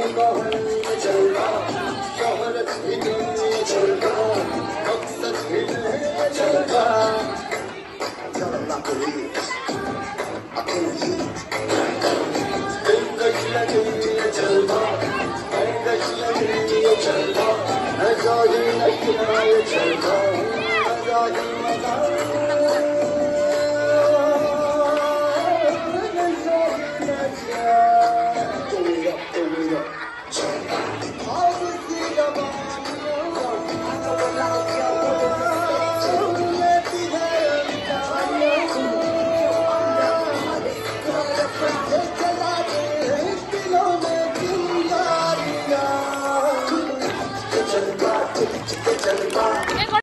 I'm not going to Thank you.